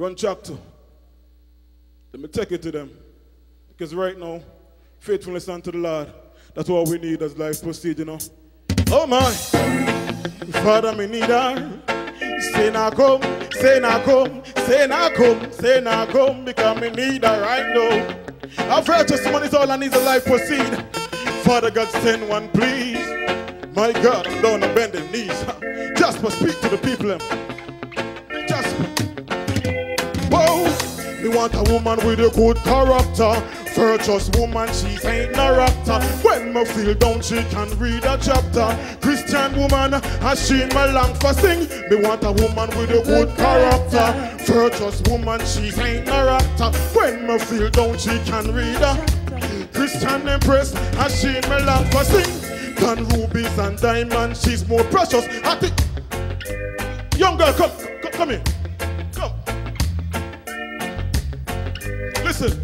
run chapter. Let me take it to them. Because right now, faithfulness unto the Lord, that's what we need as life proceeds, you know. Oh my, Father, me need her. Say now come, say now come, say now come, say now come, because me need her right now. I've heard testimony is all I need a life proceed. Father God, send one, please. My God, I'm down on bending knees. Jasper, speak to the people. We want a woman with a good character. Virtuous woman, she ain't no raptor. When me feel down, she can read a chapter. Christian woman, as she my long for sing. Me want a woman with a good character. Virtuous woman, she ain't no raptor. When me feel down, she can read a Christian empress, as she my long for sing. Than rubies and diamonds, she's more precious. I think, young girl, come, come, come here, Listen.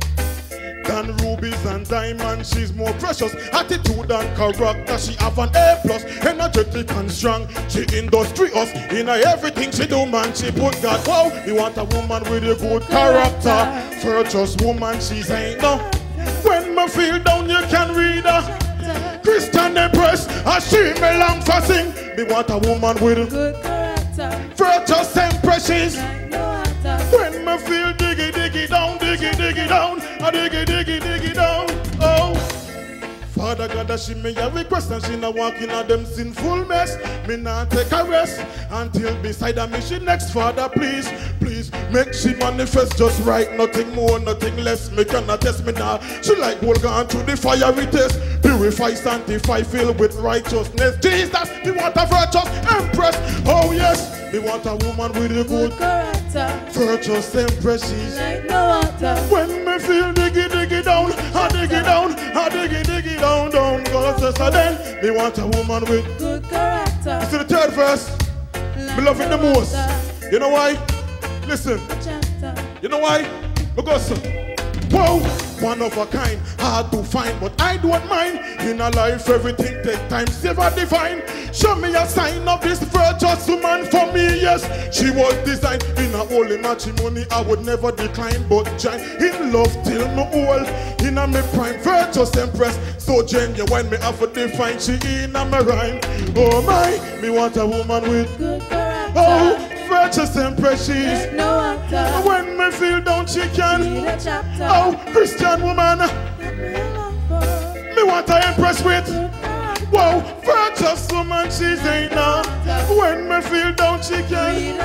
Than rubies and diamonds, she's more precious. Attitude and character, she have an A plus. Energetic and strong, she industrious. In everything she do, man, she put God. Wow, you want a woman with a good character. Virtuous woman, she's ain't no. When me feel down, you can read her. Christian empress, as she me long for sing. Me want a woman with a Good character. virtuous empress, she's. Like no other. When me feel diggy diggy diggy down, a diggy diggy diggy down. Oh, Father God, that she may have request and she not walking on them sinful mess. Me not take a rest until beside her she next. Father, please, please make she manifest just right. Nothing more, nothing less. Me cannot test me now. She like will gone through the fire. fiery test. Purify, sanctify, fill with righteousness. Jesus, we want a virtuous empress. Oh yes, we want a woman with a Good good character. virtuous empress. She's Like no other. when me feel diggy diggy down, I diggy down, I diggy diggy down, down. Cause sister then, me want a woman with. Good character. To the third verse, Like me love it the most. You know why? Listen, you know why? Because, whoa, one of a kind, hard to find, but I don't mind. In a life, everything take time, save a divine. Show me a sign of this virtuous woman for me, yes. She was designed in a holy matrimony, I would never decline, but join in love till me old. In a me prime, virtuous empress, so genuine, me have to define she in a me rhyme. Oh my, me want a woman with, Good character. oh, empress, she's. Like no other. When me feel down, she can. Oh, Christian woman, Me long for. me want to impress with. Whoa, virtuous woman, she's ain't now. When me feel down, she can.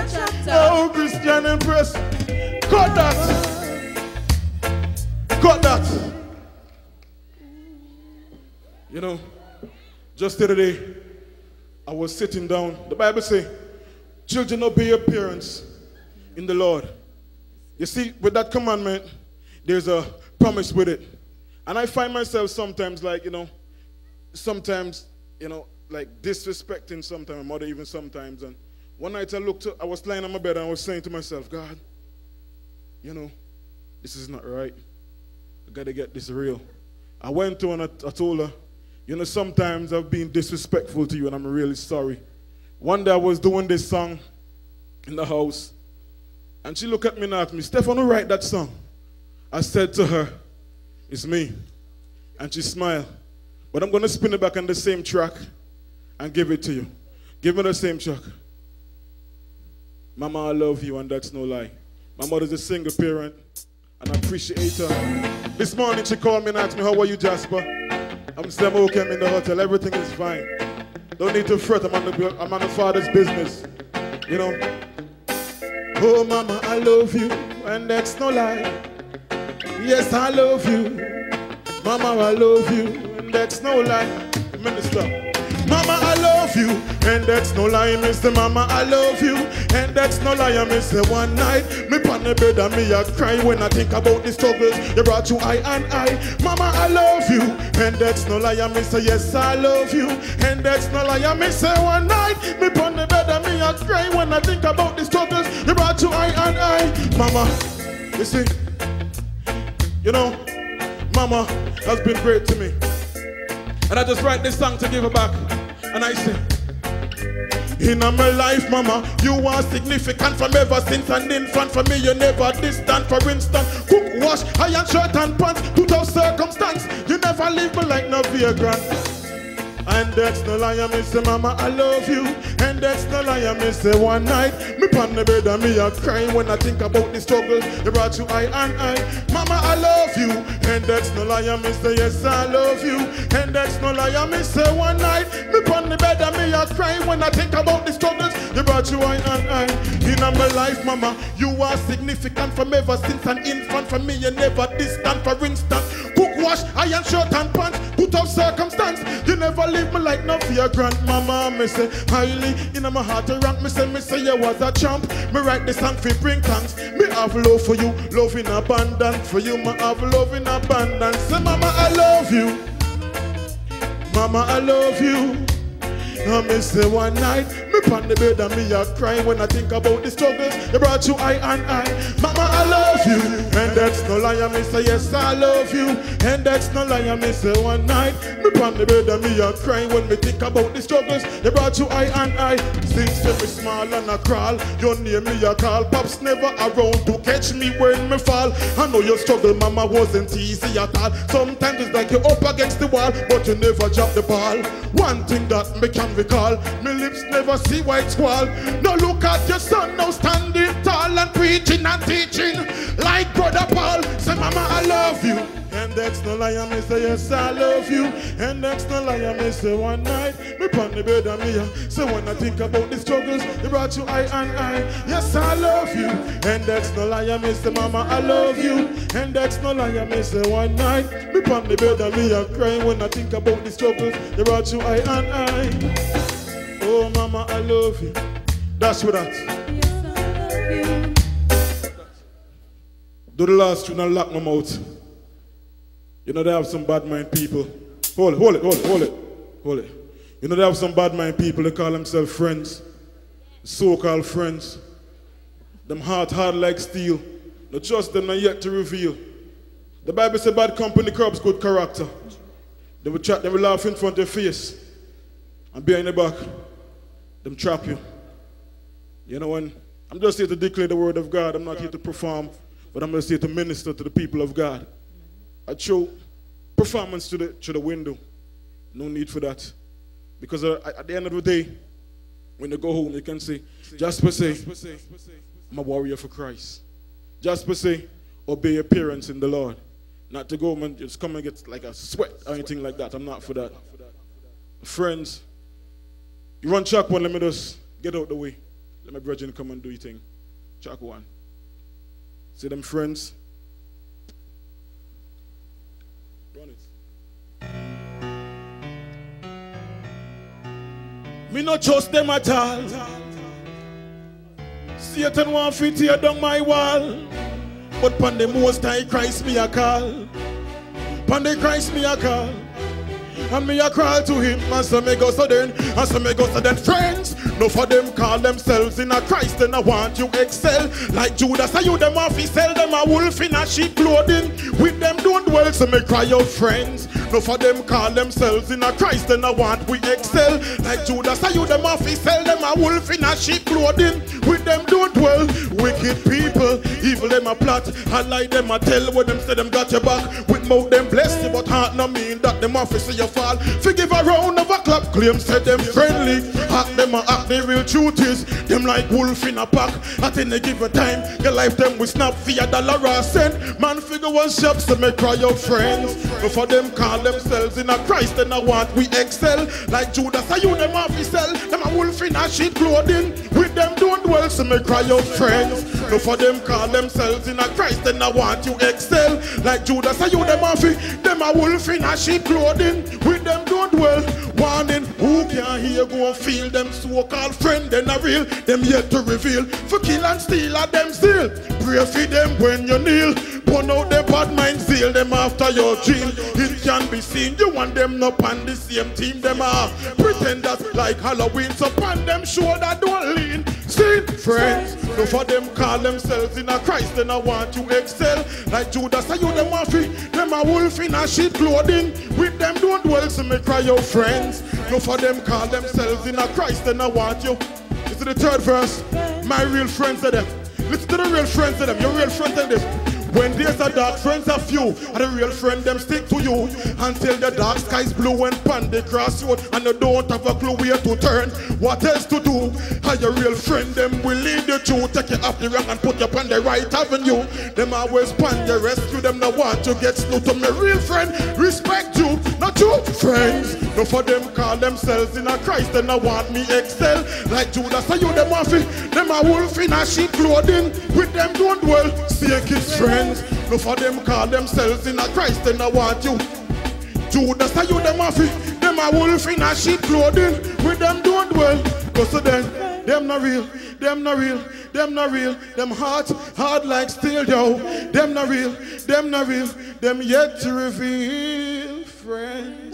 Oh, Christian empress, cut that, cut that. You know, just the other day, I was sitting down. The Bible say, children obey your parents in the Lord. You see, with that commandment, there's a promise with it. And I find myself sometimes like, you know, sometimes, you know, like disrespecting sometimes, my mother even sometimes. And one night I looked, I was lying on my bed and I was saying to myself, God, you know, this is not right. I gotta get this real. I went to and I, I told her, you know, sometimes I've been disrespectful to you and I'm really sorry. One day I was doing this song in the house and she looked at me and asked me, Stefan, who write that song? I said to her, it's me. And she smiled. But I'm going to spin it back on the same track and give it to you. Give me the same track. Mama, I love you, and that's no lie. My mother's a single parent, and I appreciate her. This morning she called me and asked me, How are you, Jasper? I'm saying, okay, I'm in the hotel, everything is fine. Don't need to fret, I'm on the, I'm on the father's business. You know? Oh, mama, I love you, and that's no lie. Yes, I love you. Mama, I love you, and that's no lie. Minister. You, and that's no lie, Mr. Mama, I love you, and that's no lie, I miss the one night. Me pan the bed and me I cry when I think about the struggles you brought to I and I. Mama, I love you, and that's no lie, I miss yes, I love you, and that's no lie, I miss the one night. Me pan the bed and me I cry when I think about the struggles you brought to I and I. Mama, you see, you know, Mama has been great to me. And I just write this song to give her back. And I say, in my life, mama. You are significant from ever since an infant. For me, you never distant. For instance, cook, wash, iron shirt and pants. Put out circumstance. You never leave me like no vagrant. And that's no lie, me say, Mama, I love you. And that's no lie, me say, one night, me pan the bed and me a crying when I think about the struggle you brought you I and I. Mama, I love you. And that's no lie, me say, yes, I love you. And that's no lie, me say, one night, me pan the bed and me a crying when I think about the struggles you brought you I and I. In my life, Mama, you are significant from ever since an infant. For me, you never distant. For instance, wash, iron shirt and pants. Put up circumstance. You never leave me like no fear grandmama. Me say highly in my heart to rank. Me say me say you was a champ. Me write the song for bring thanks. Me have love for you, love in abundance. For you, me have love in abundance. Say mama I love you, mama I love you. I me say one night, pan the bed and me a crying when I think about the struggles you brought you I and I. Mama, I love you, and that's no lie. Me say yes, I love you, and that's no lie. Me say one night, me pan the bed and me a crying when me think about the struggles you brought you I and I. Since you me small and I crawl, your name me a call. Pops never around to catch me when me fall. I know your struggle, mama, wasn't easy at all. Sometimes it's like you're up against the wall, but you never drop the ball. One thing that me can recall, me lips never see white squall. Now look at your son now standing tall and preaching and teaching like brother Paul. Say, mama, I love you. And that's no lie, may say yes, I love you. And that's no lie, may say one night, me pon the bed and me. a- So when I think about the struggles, they brought you I and I. Yes, I love you. And that's no lie, may say, mama, I love you. And that's no lie, may say one night, me pon the bed and me a crying when I think about the struggles, they brought you I and I. Oh, mama, I love you. That's what that. Do the last tune and lock my mouth. You know they have some bad mind people. Hold it, hold it, hold it, hold it, hold it. You know they have some bad mind people. They call themselves friends, so-called friends. Them heart hard like steel. No trust them not yet to reveal. The Bible says bad company corrupts good character. They will chat, they will laugh in front of your face, and behind the back, them trap you. You know when I'm just here to declare the word of God. I'm not here to perform, but I'm just here to minister to the people of God. I show performance to the to the window. No need for that, because uh, at the end of the day, when you go home, you can say, Jasper say, I'm a warrior for Christ. Jasper say, obey your parents in the Lord. Not to go home and just come and get like a sweat or anything like that. I'm not for that. Friends, you run track one, let me just get out the way. Let my brethren come and do your thing. Track one. See them friends? Run it. Me not trust them at all. Satan want to tear down my wall. But pan the most high Christ me a call. Pan the Christ me a call. And me a crawl to him, and so me go so then, and so me go so then. Friends, no for them call themselves in a Christ, and I want you excel. Like Judas, I you them off, he sell them a wolf in a sheep clothing. With them don't dwell, so me cry out, friends. No for them call themselves in a Christ, and I want we excel. Like Judas, I you them off, he sell them a wolf in a sheep clothing. With them don't dwell, wicked people, evil them a plot, I lie them a tell, when them say them got your back. With mouth them bless you, but heart no mean that them off see you fall. Forgive a round of a clap, claim said them friendly. Act them a act the real truth them like wolf in a pack. At any given time, your life them we snap via dollar or cent. Man figure one shop, so me cry your friends. But for them call themselves in a Christ, and I want we excel. Like Judas, I you them off sell. Them a wolf in a sheep clothing. With them don't dwell, so me cry out friends. But for them call themselves in a Christ, and I want you excel. Like Judas, I you them off them a wolf in a sheep clothing. With don't dwell. Warning, who can hear go feel them so-called friend, then a real, them yet to reveal. For kill and steal at them still. Pray for them when you kneel. Burn out them bad mind, seal them after your dream. It can be seen, you want them not on the same team. Them are pretenders like Halloween, so pan them that don't lean. See, friends, no for them call themselves in a Christ, then I want you excel. Like Judas, I you them want free, them a wolf in a sheep clothing. With them don't dwell, so me cry your friends. No for them call themselves in a Christ, then I want you. To the third verse. My real friends are them. Listen to the real friends of them. Your real friends are them. When there's a dark, friends are few, and the real friend them stick to you until the dark skies blue and pan the crossroad, and you don't have a clue where to turn. What else to do? How your real friend them will lead you to take you off the wrong and put you on the right avenue. Them always pan the rescue them no want to get slow to my real friend. Respect you, you friends. No for them call themselves in a Christ, and I want me excel like Judas. Say you them fi, them a wolf in a sheep clothing. With them don't dwell, snake is friends. No for them call themselves in a Christ, and I want you. Judas, say you them fi, them a wolf in a sheep clothing. With them don't dwell, cause so then them not real. Them not real, them not real, them hard, hard like steel, yo. Them not real, them not real, them yet to reveal, friend.